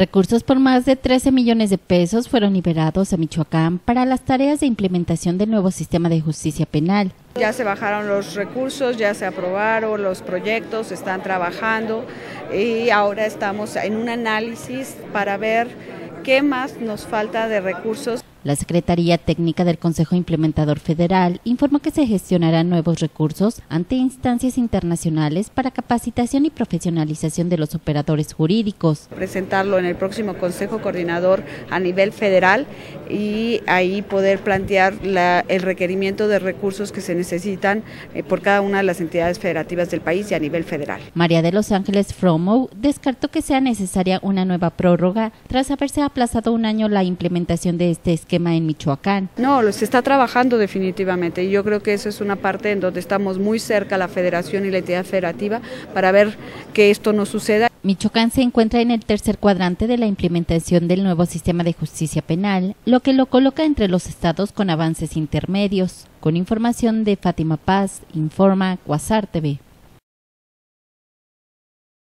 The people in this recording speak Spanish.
Recursos por más de 13 millones de pesos fueron liberados a Michoacán para las tareas de implementación del nuevo sistema de justicia penal. Ya se bajaron los recursos, ya se aprobaron los proyectos, están trabajando y ahora estamos en un análisis para ver qué más nos falta de recursos. La Secretaría Técnica del Consejo Implementador Federal informó que se gestionarán nuevos recursos ante instancias internacionales para capacitación y profesionalización de los operadores jurídicos. Presentarlo en el próximo Consejo Coordinador a nivel federal y ahí poder plantear la, el requerimiento de recursos que se necesitan eh, por cada una de las entidades federativas del país y a nivel federal. María de Los Ángeles Fromo descartó que sea necesaria una nueva prórroga tras haberse aplazado un año la implementación de este esquema esquema en Michoacán. No, se está trabajando definitivamente y yo creo que eso es una parte en donde estamos muy cerca la federación y la entidad federativa para ver que esto no suceda. Michoacán se encuentra en el tercer cuadrante de la implementación del nuevo sistema de justicia penal, lo que lo coloca entre los estados con avances intermedios. Con información de Fátima Paz, informa Cuasar TV.